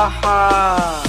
Aha!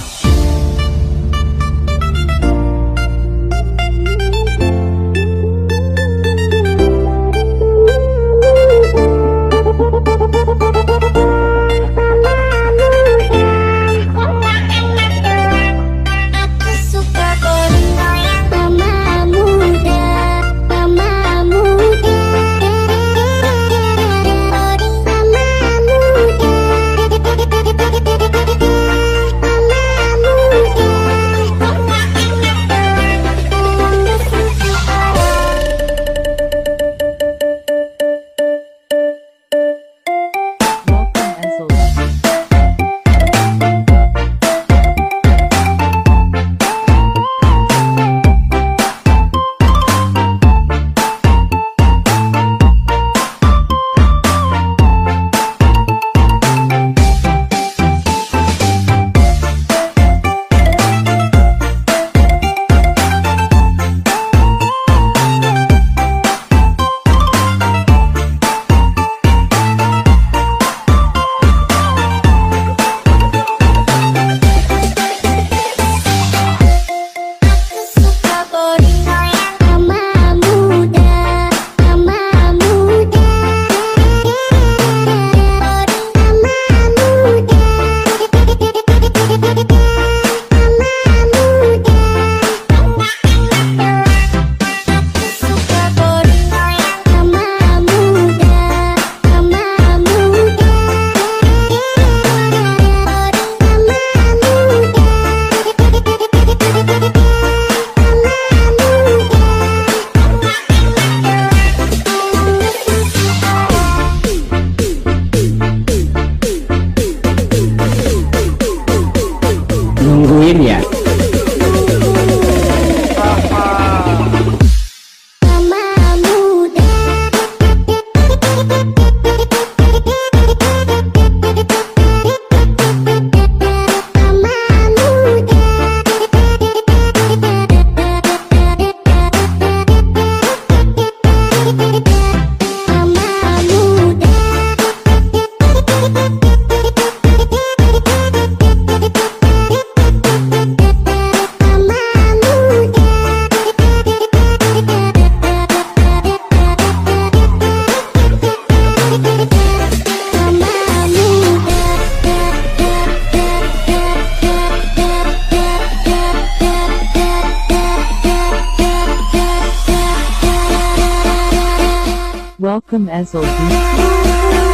Welcome as always.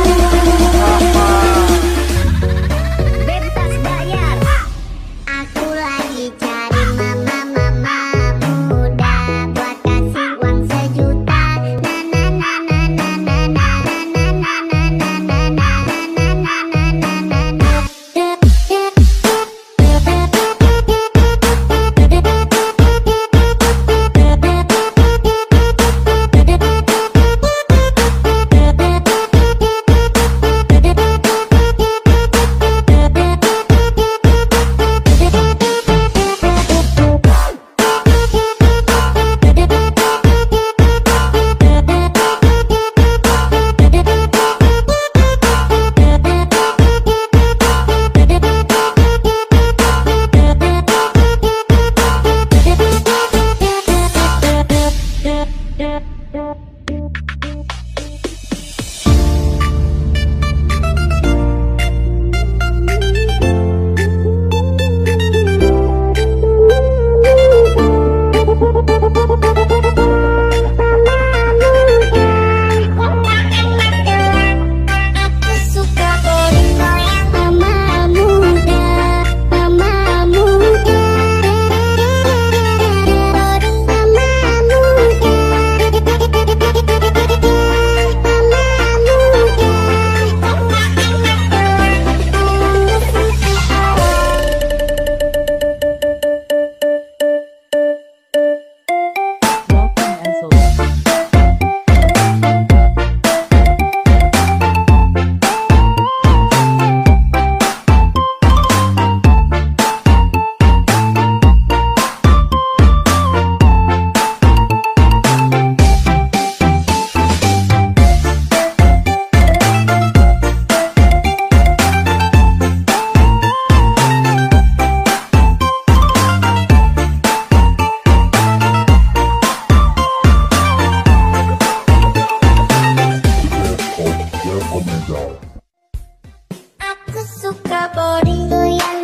Aku suka boring